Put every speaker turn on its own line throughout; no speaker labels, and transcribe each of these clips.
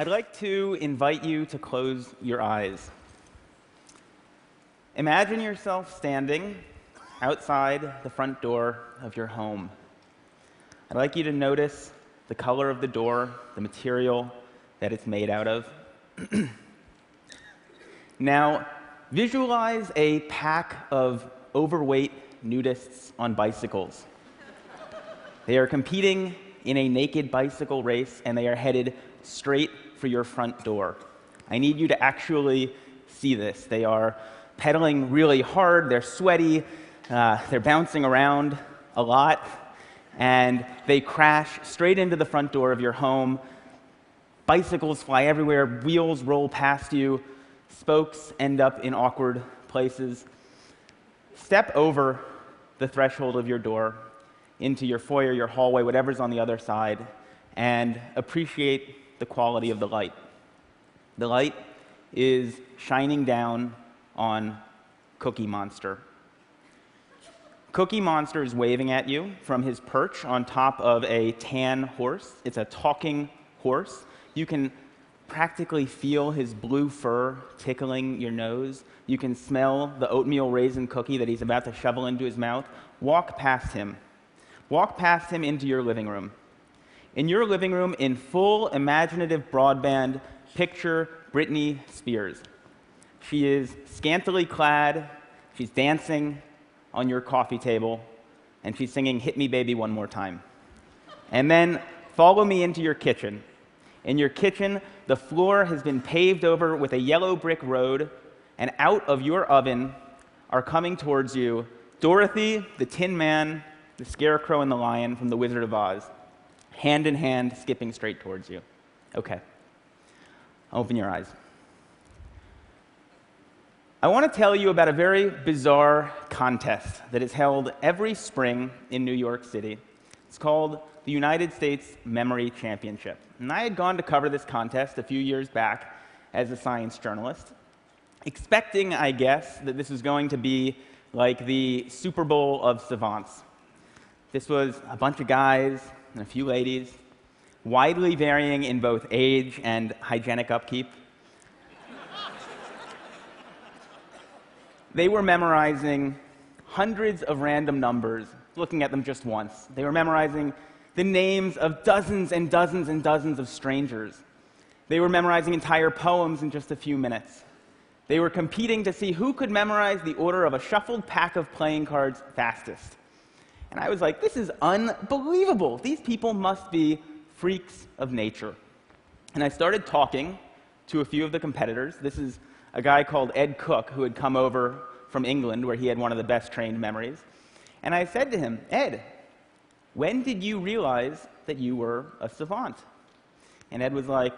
I'd like to invite you to close your eyes. Imagine yourself standing outside the front door of your home. I'd like you to notice the color of the door, the material that it's made out of. now, visualize a pack of overweight nudists on bicycles. They are competing in a naked bicycle race and they are headed straight for your front door. I need you to actually see this. They are pedaling really hard, they're sweaty, uh, they're bouncing around a lot, and they crash straight into the front door of your home. Bicycles fly everywhere, wheels roll past you, spokes end up in awkward places. Step over the threshold of your door into your foyer, your hallway, whatever's on the other side, and appreciate the quality of the light. The light is shining down on Cookie Monster. Cookie Monster is waving at you from his perch on top of a tan horse. It's a talking horse. You can practically feel his blue fur tickling your nose. You can smell the oatmeal raisin cookie that he's about to shovel into his mouth. Walk past him. Walk past him into your living room. In your living room, in full imaginative broadband, picture Britney Spears. She is scantily clad, she's dancing on your coffee table, and she's singing Hit Me Baby One More Time. And then follow me into your kitchen. In your kitchen, the floor has been paved over with a yellow brick road, and out of your oven are coming towards you Dorothy, the Tin Man, the Scarecrow, and the Lion from The Wizard of Oz, hand in hand, skipping straight towards you. Okay. Open your eyes. I want to tell you about a very bizarre contest that is held every spring in New York City. It's called the United States Memory Championship. And I had gone to cover this contest a few years back as a science journalist, expecting, I guess, that this was going to be like the Super Bowl of savants. This was a bunch of guys and a few ladies, widely varying in both age and hygienic upkeep. They were memorizing hundreds of random numbers, looking at them just once. They were memorizing the names of dozens and dozens and dozens of strangers. They were memorizing entire poems in just a few minutes. They were competing to see who could memorize the order of a shuffled pack of playing cards fastest. And I was like, this is unbelievable. These people must be freaks of nature. And I started talking to a few of the competitors. This is a guy called Ed Cook who had come over from England where he had one of the best trained memories. And I said to him, Ed, when did you realize that you were a savant? And Ed was like,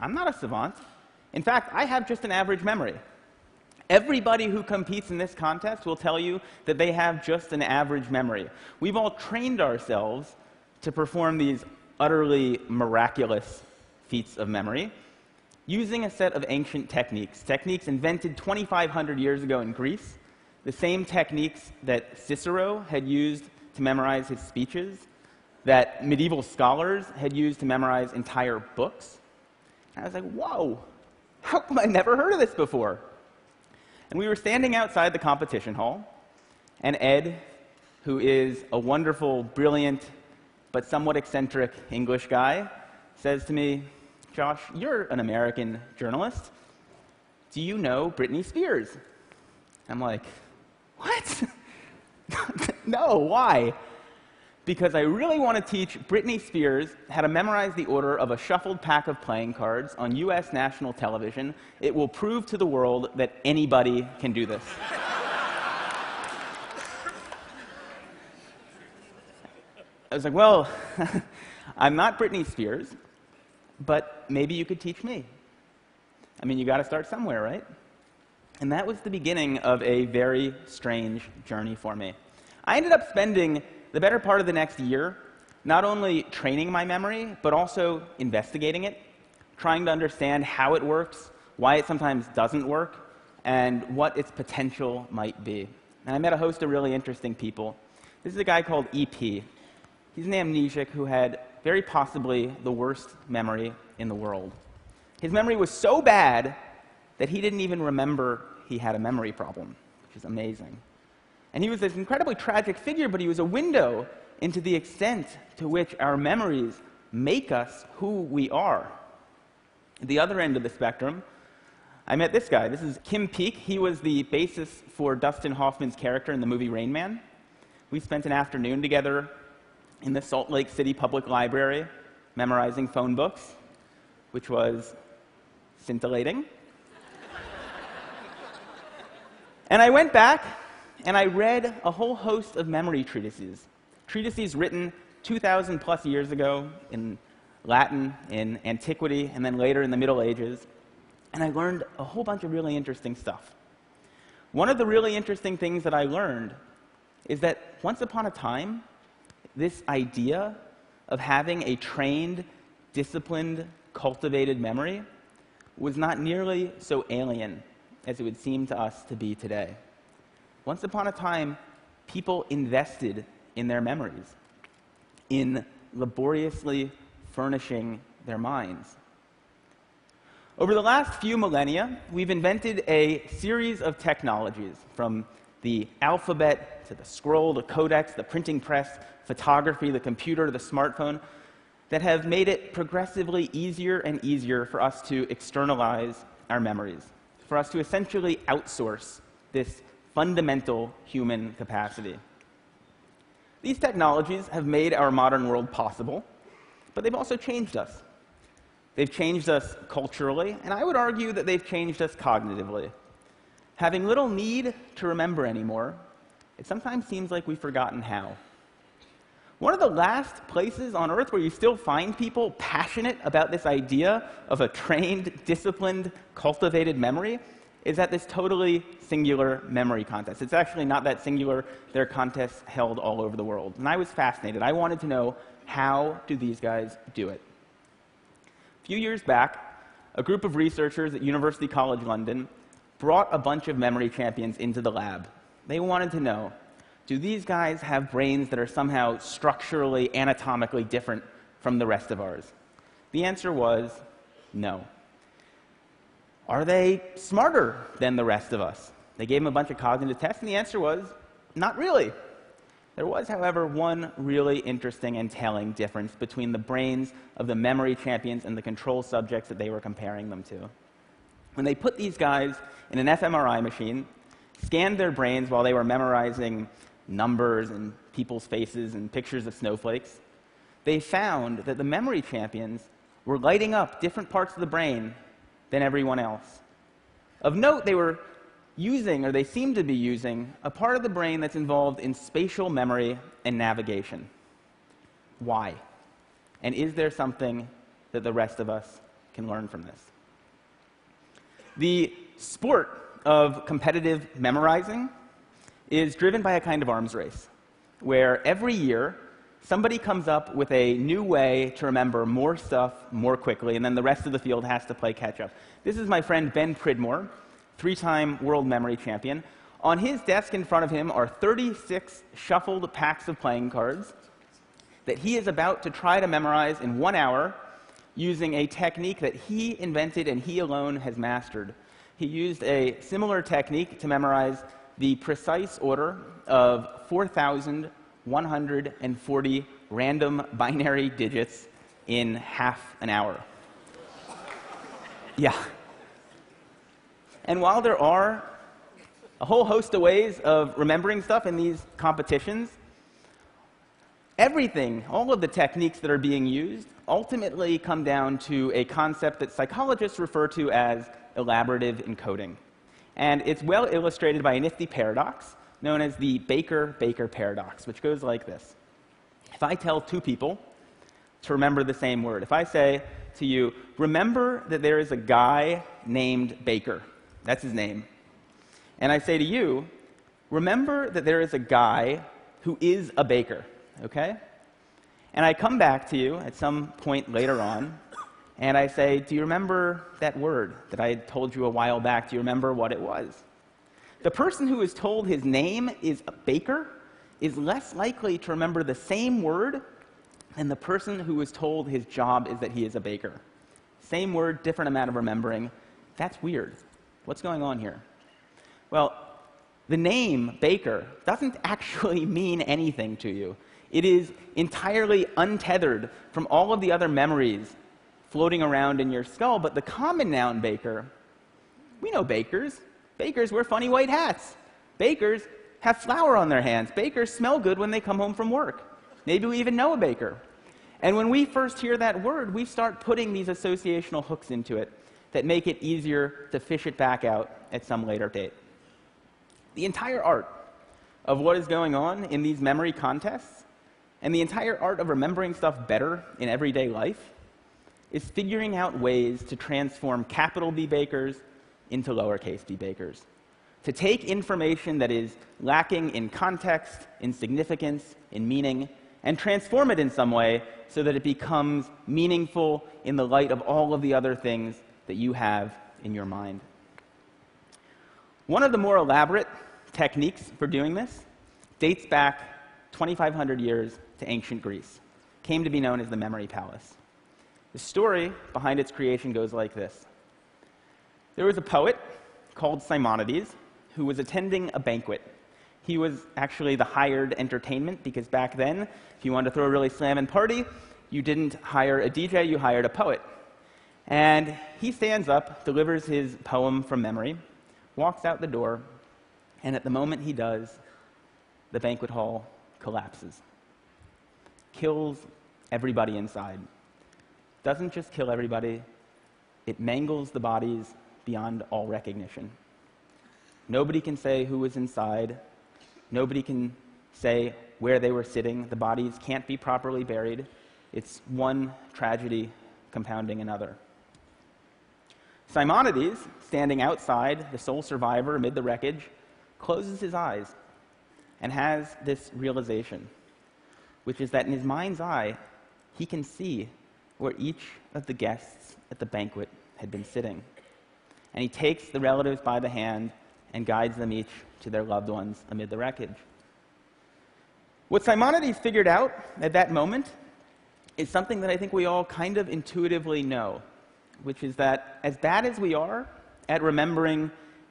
I'm not a savant. In fact, I have just an average memory. Everybody who competes in this contest will tell you that they have just an average memory. We've all trained ourselves to perform these utterly miraculous feats of memory using a set of ancient techniques, techniques invented 2,500 years ago in Greece, the same techniques that Cicero had used to memorize his speeches, that medieval scholars had used to memorize entire books. And I was like, whoa, how come I never heard of this before? And we were standing outside the competition hall, and Ed, who is a wonderful, brilliant, but somewhat eccentric English guy, says to me, Josh, you're an American journalist. Do you know Britney Spears? I'm like, What? no, why? Because I really want to teach Britney Spears how to memorize the order of a shuffled pack of playing cards on US national television. It will prove to the world that anybody can do this. I was like, well, I'm not Britney Spears, but maybe you could teach me. I mean, you got to start somewhere, right? And that was the beginning of a very strange journey for me. I ended up spending the better part of the next year not only training my memory, but also investigating it, trying to understand how it works, why it sometimes doesn't work, and what its potential might be. And I met a host of really interesting people. This is a guy called EP. He's an amnesiac who had very possibly the worst memory in the world. His memory was so bad that he didn't even remember he had a memory problem, which is amazing. And he was this incredibly tragic figure, but he was a window into the extent to which our memories make us who we are. At the other end of the spectrum, I met this guy. This is Kim Peek. He was the basis for Dustin Hoffman's character in the movie Rain Man. We spent an afternoon together in the Salt Lake City Public Library memorizing phone books, which was scintillating. and I went back and I read a whole host of memory treatises, treatises written 2,000 plus years ago in Latin, in antiquity, and then later in the Middle Ages. And I learned a whole bunch of really interesting stuff. One of the really interesting things that I learned is that once upon a time, this idea of having a trained, disciplined, cultivated memory was not nearly so alien as it would seem to us to be today. Once upon a time, people invested in their memories, in laboriously furnishing their minds. Over the last few millennia, we've invented a series of technologies from the alphabet to the scroll, the codex, the printing press, photography, the computer, the smartphone that have made it progressively easier and easier for us to externalize our memories, for us to essentially outsource this fundamental human capacity. These technologies have made our modern world possible, but they've also changed us. They've changed us culturally, and I would argue that they've changed us cognitively. Having little need to remember anymore, it sometimes seems like we've forgotten how. One of the last places on earth where you still find people passionate about this idea of a trained, disciplined, cultivated memory is at this totally singular memory contest. It's actually not that singular. There are contests held all over the world. And I was fascinated. I wanted to know how do these guys do it? A few years back, a group of researchers at University College London brought a bunch of memory champions into the lab. They wanted to know do these guys have brains that are somehow structurally, anatomically different from the rest of ours? The answer was no. Are they smarter than the rest of us? They gave them a bunch of cognitive tests, and the answer was not really. There was, however, one really interesting and telling difference between the brains of the memory champions and the control subjects that they were comparing them to. When they put these guys in an fMRI machine, scanned their brains while they were memorizing numbers and people's faces and pictures of snowflakes, they found that the memory champions were lighting up different parts of the brain than everyone else. Of note, they were using, or they seem to be using, a part of the brain that's involved in spatial memory and navigation. Why? And is there something that the rest of us can learn from this? The sport of competitive memorizing is driven by a kind of arms race, where every year somebody comes up with a new way to remember more stuff more quickly, and then the rest of the field has to play catch up. This is my friend Ben Pridmore, three time world memory champion. On his desk in front of him are 36 shuffled packs of playing cards that he is about to try to memorize in one hour using a technique that he invented and he alone has mastered. He used a similar technique to memorize the precise order of 4,140 random binary digits in half an hour. Yeah. And while there are a whole host of ways of remembering stuff in these competitions, everything, all of the techniques that are being used, ultimately come down to a concept that psychologists refer to as elaborative encoding. And it's well illustrated by a nifty paradox known as the Baker Baker paradox, which goes like this If I tell two people to remember the same word, if I say to you, remember that there is a guy named Baker, that's his name. And I say to you, remember that there is a guy who is a baker, okay? And I come back to you at some point later on, and I say, Do you remember that word that I told you a while back? Do you remember what it was? The person who is told his name is a baker is less likely to remember the same word than the person who is told his job is that he is a baker. Same word, different amount of remembering. That's weird. What's going on here? Well, the name Baker doesn't actually mean anything to you. It is entirely untethered from all of the other memories floating around in your skull. But the common noun baker, we know bakers. Bakers wear funny white hats. Bakers have flour on their hands. Bakers smell good when they come home from work. Maybe we even know a baker. And when we first hear that word, we start putting these associational hooks into it that make it easier to fish it back out at some later date. The entire art of what is going on in these memory contests and the entire art of remembering stuff better in everyday life is figuring out ways to transform capital B bakers into lowercase b bakers. To take information that is lacking in context, in significance, in meaning, and transform it in some way so that it becomes meaningful in the light of all of the other things that you have in your mind. One of the more elaborate techniques for doing this dates back 2,500 years to ancient Greece, came to be known as the Memory Palace. The story behind its creation goes like this There was a poet called Simonides who was attending a banquet. He was actually the hired entertainment because back then, if you wanted to throw a really slamming party, you didn't hire a DJ, you hired a poet. And he stands up, delivers his poem from memory, walks out the door, and at the moment he does, the banquet hall collapses. Kills everybody inside. Doesn't just kill everybody, it mangles the bodies beyond all recognition. Nobody can say who was inside. Nobody can say where they were sitting. The bodies can't be properly buried. It's one tragedy compounding another. Simonides, standing outside, the sole survivor amid the wreckage, closes his eyes and has this realization, which is that in his mind's eye, he can see where each of the guests at the banquet had been sitting. And he takes the relatives by the hand and guides them each to their loved ones amid the wreckage. What Simonides figured out at that moment is something that I think we all kind of intuitively know, which is that as bad as we are at remembering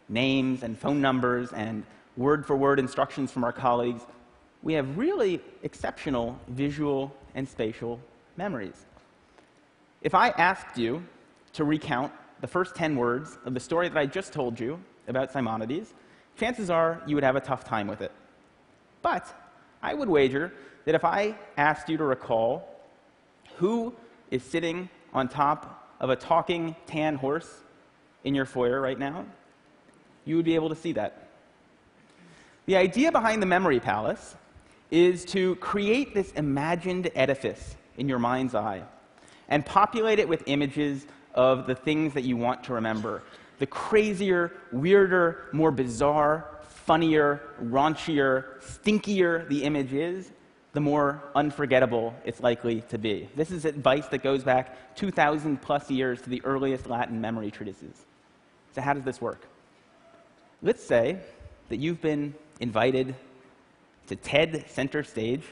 names and phone numbers and word for word instructions from our colleagues, we have really exceptional visual and spatial memories. If I asked you to recount the first 10 words of the story that I just told you about Simonides, chances are you would have a tough time with it. But I would wager that if I asked you to recall who is sitting on top of a talking tan horse in your foyer right now, you would be able to see that. The idea behind the memory palace is to create this imagined edifice in your mind's eye and populate it with images of the things that you want to remember the crazier, weirder, more bizarre, funnier, raunchier, stinkier the image is, the more unforgettable it's likely to be. This is advice that goes back 2,000 plus years to the earliest Latin memory treatises. So, how does this work? Let's say that you've been invited to TED Center Stage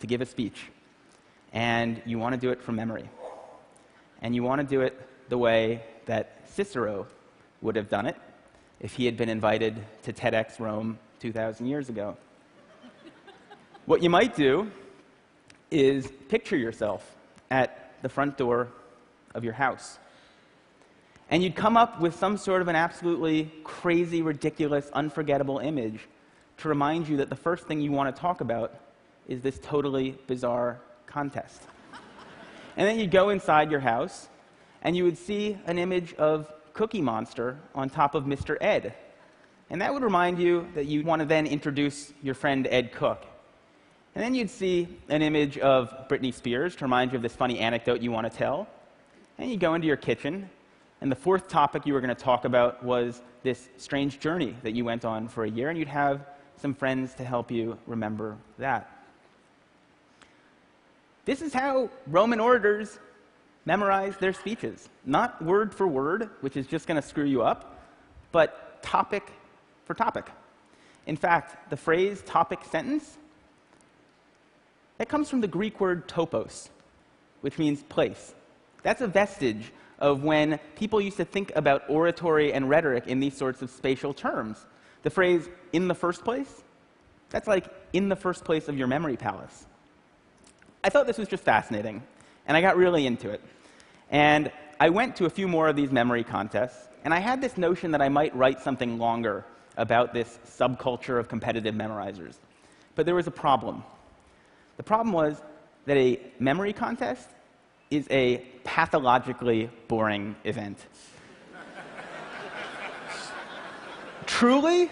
to give a speech, and you want to do it from memory. And you want to do it the way that Cicero would have done it if he had been invited to TEDx Rome 2,000 years ago. what you might do is picture yourself at the front door of your house. And you'd come up with some sort of an absolutely crazy, ridiculous, unforgettable image to remind you that the first thing you want to talk about is this totally bizarre contest. and then you'd go inside your house and you would see an image of Cookie Monster on top of Mr. Ed. And that would remind you that you want to then introduce your friend Ed Cook. And then you'd see an image of Britney Spears to remind you of this funny anecdote you want to tell. And you go into your kitchen, and the fourth topic you were going to talk about was this strange journey that you went on for a year, and you'd have some friends to help you remember that. This is how Roman orators memorize their speeches. Not word for word, which is just going to screw you up, but topic for topic. In fact, the phrase topic sentence, that comes from the Greek word topos, which means place. That's a vestige of when people used to think about oratory and rhetoric in these sorts of spatial terms. The phrase, in the first place, that's like in the first place of your memory palace. I thought this was just fascinating, and I got really into it. And I went to a few more of these memory contests, and I had this notion that I might write something longer about this subculture of competitive memorizers. But there was a problem. The problem was that a memory contest is a pathologically boring event. Truly,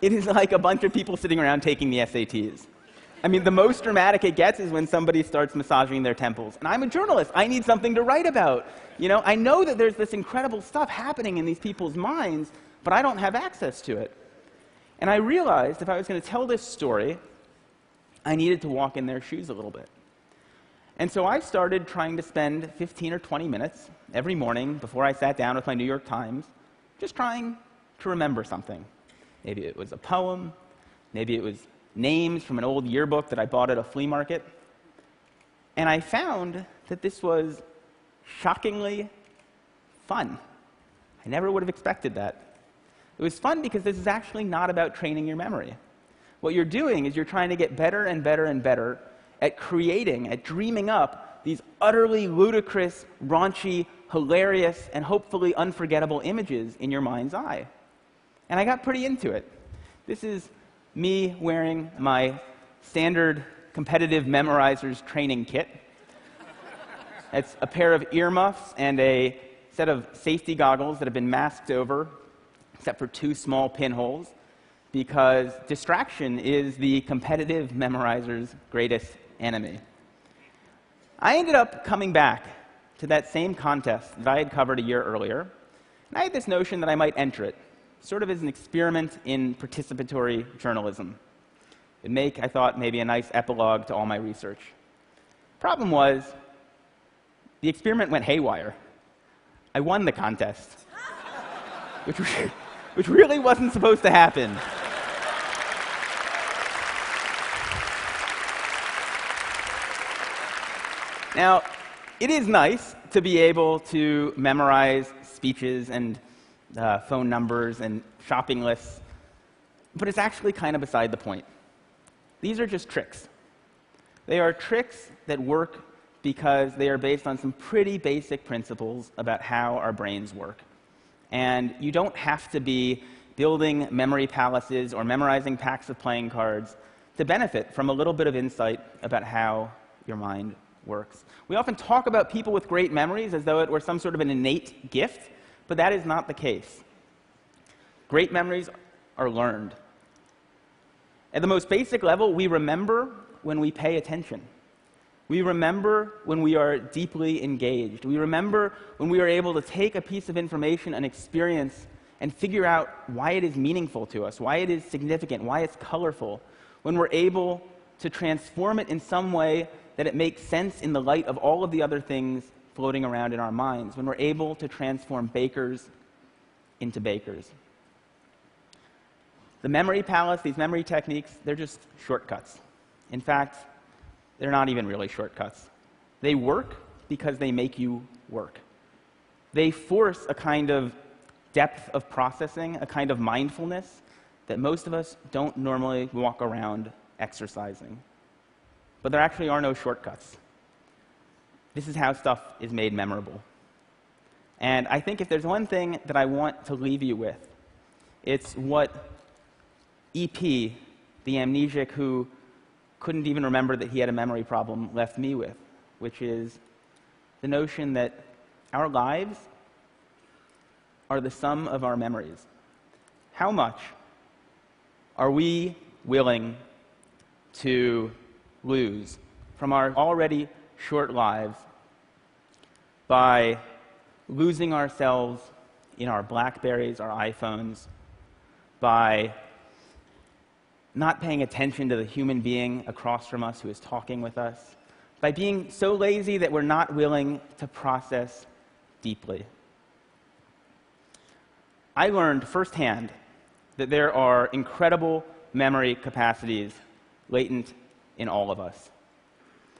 it is like a bunch of people sitting around taking the SATs. I mean, the most dramatic it gets is when somebody starts massaging their temples. And I'm a journalist. I need something to write about. You know, I know that there's this incredible stuff happening in these people's minds, but I don't have access to it. And I realized if I was going to tell this story, I needed to walk in their shoes a little bit. And so I started trying to spend 15 or 20 minutes every morning before I sat down with my New York Times, just trying to remember something. Maybe it was a poem, maybe it was names from an old yearbook that I bought at a flea market. And I found that this was shockingly fun. I never would have expected that. It was fun because this is actually not about training your memory. What you're doing is you're trying to get better and better and better at creating, at dreaming up these utterly ludicrous, raunchy, hilarious, and hopefully unforgettable images in your mind's eye. And I got pretty into it. This is me wearing my standard competitive memorizers training kit. It's a pair of earmuffs and a set of safety goggles that have been masked over, except for two small pinholes, because distraction is the competitive memorizer's greatest enemy. I ended up coming back to that same contest that I had covered a year earlier, and I had this notion that I might enter it, sort of as an experiment in participatory journalism. It'd make, I thought, maybe a nice epilogue to all my research. Problem was, the experiment went haywire. I won the contest, which, which really wasn't supposed to happen. Now, it is nice to be able to memorize speeches and uh, phone numbers and shopping lists, but it's actually kind of beside the point. These are just tricks. They are tricks that work because they are based on some pretty basic principles about how our brains work. And you don't have to be building memory palaces or memorizing packs of playing cards to benefit from a little bit of insight about how your mind works. We often talk about people with great memories as though it were some sort of an innate gift, but that is not the case. Great memories are learned. At the most basic level, we remember when we pay attention. We remember when we are deeply engaged. We remember when we are able to take a piece of information and experience and figure out why it is meaningful to us, why it is significant, why it's colorful. When we're able to transform it in some way that it makes sense in the light of all of the other things floating around in our minds, when we're able to transform bakers into bakers. The memory palace, these memory techniques, they're just shortcuts. In fact, they're not even really shortcuts. They work because they make you work. They force a kind of depth of processing, a kind of mindfulness that most of us don't normally walk around exercising but there actually are no shortcuts. This is how stuff is made memorable. And I think if there's one thing that I want to leave you with, it's what EP, the amnesiac who couldn't even remember that he had a memory problem, left me with, which is the notion that our lives are the sum of our memories. How much are we willing to lose from our already short lives by losing ourselves in our Blackberries, our iPhones, by not paying attention to the human being across from us who is talking with us, by being so lazy that we're not willing to process deeply. I learned firsthand that there are incredible memory capacities latent in all of us.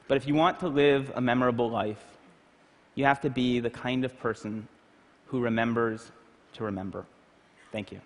But if you want to live a memorable life, You have to be the kind of person who remembers to remember. Thank you.